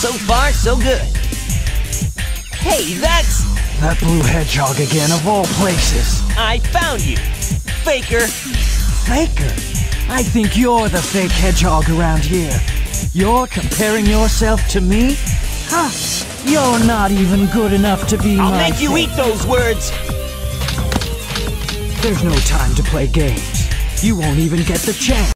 So far, so good. Hey, that's... That blue hedgehog again, of all places. I found you. Faker. Faker? I think you're the fake hedgehog around here. You're comparing yourself to me? Huh. You're not even good enough to be I'll make you eat those words. There's no time to play games. You won't even get the chance.